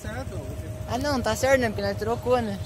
certo. Ah não, tá certo, né? Porque nós trocou, né?